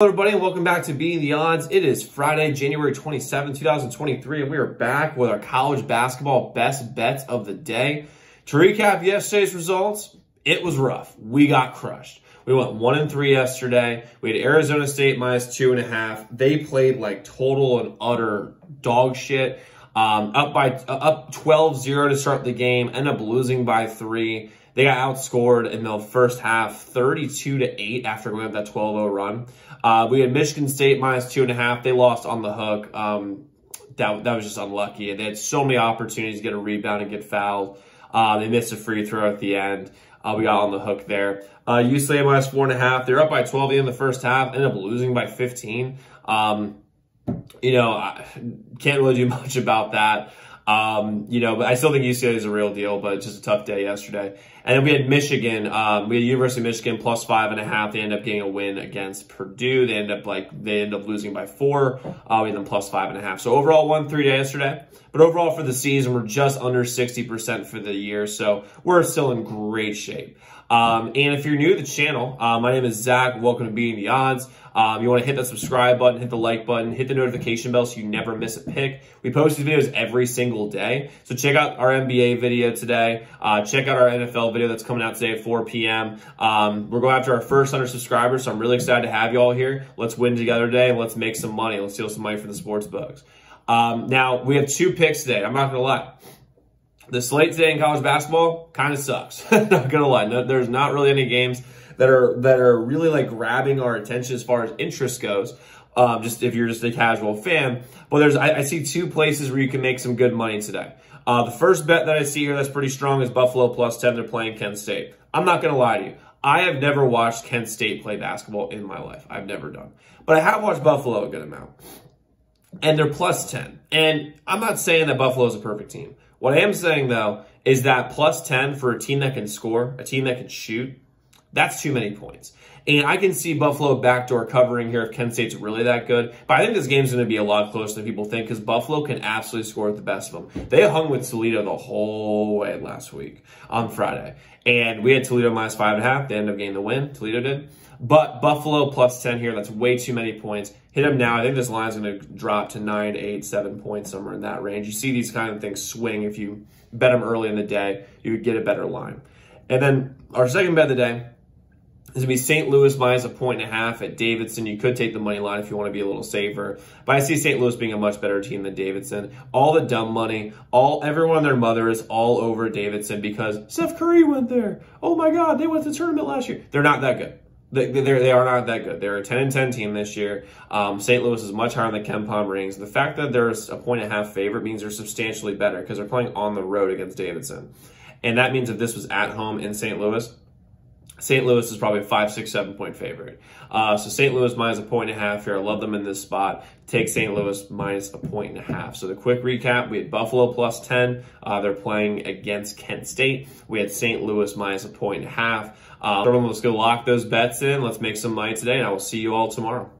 Hello everybody and welcome back to Beating the Odds. It is Friday, January 27, 2023 and we are back with our college basketball best bets of the day. To recap yesterday's results, it was rough. We got crushed. We went one and three yesterday. We had Arizona State minus two and a half. They played like total and utter dog shit. Um, up by uh, up 12-0 to start the game, end up losing by three. They got outscored in the first half 32 to 8 after going up that 12 0 run. Uh, we had Michigan State minus two and a half. They lost on the hook. Um, that, that was just unlucky. They had so many opportunities to get a rebound and get fouled. Uh, they missed a free throw at the end. Uh, we got on the hook there. Uh, UCLA minus four and a half. They're up by 12 in the first half, ended up losing by 15. Um, you know, I can't really do much about that. Um, you know, but I still think UCLA is a real deal, but just a tough day yesterday. And then we had Michigan. Um, we had University of Michigan plus five and a half. They end up getting a win against Purdue. They end up like they end up losing by four. Uh, we had them plus five and a half. So overall, one three day yesterday. But overall for the season, we're just under sixty percent for the year. So we're still in great shape. Um, and if you're new to the channel, uh, my name is Zach. Welcome to Beating the Odds. Um, you want to hit that subscribe button, hit the like button, hit the notification bell so you never miss a pick. We post these videos every single day. So check out our NBA video today. Uh, check out our NFL video that's coming out today at 4 p.m. Um, we're going after our first 100 subscribers, so I'm really excited to have you all here. Let's win together today and let's make some money. Let's steal some money from the sports books. Um, now, we have two picks today. I'm not going to lie the slate today in college basketball kind of sucks. not gonna lie, no, there's not really any games that are that are really like grabbing our attention as far as interest goes. Um, just if you're just a casual fan, but there's I, I, see two places where you can make some good money today. Uh, the first bet that I see here that's pretty strong is Buffalo plus ten. They're playing Kent State. I'm not gonna lie to you. I have never watched Kent State play basketball in my life. I've never done, but I have watched Buffalo a good amount, and they're plus ten. And I'm not saying that Buffalo is a perfect team. What I am saying, though, is that plus 10 for a team that can score, a team that can shoot, that's too many points. And I can see Buffalo backdoor covering here if Kent State's really that good. But I think this game's going to be a lot closer than people think because Buffalo can absolutely score with the best of them. They hung with Toledo the whole way last week on Friday. And we had Toledo minus five and a half. They ended up getting the win. Toledo did. But Buffalo plus 10 here, that's way too many points. Hit them now. I think this line's going to drop to 9, 8, 7 points, somewhere in that range. You see these kind of things swing. If you bet them early in the day, you would get a better line. And then our second bet of the day is going to be St. Louis minus a point and a half at Davidson. You could take the money line if you want to be a little safer. But I see St. Louis being a much better team than Davidson. All the dumb money, all everyone and their mother is all over Davidson because Steph Curry went there. Oh my God, they went to the tournament last year. They're not that good. They, they're, not that good. They're a 10 and 10 team this year. Um, St. Louis is much higher than the KenPom rings. The fact that there's a point and a half favorite means they're substantially better because they're playing on the road against Davidson. And that means if this was at home in St. Louis, St. Louis is probably a five, six, seven point favorite. Uh, so St. Louis minus a point and a half here. I love them in this spot. Take St. Louis minus a point and a half. So the quick recap, we had Buffalo plus 10. Uh, they're playing against Kent State. We had St. Louis minus a point and a half. Uh, let's go lock those bets in. Let's make some money today, and I will see you all tomorrow.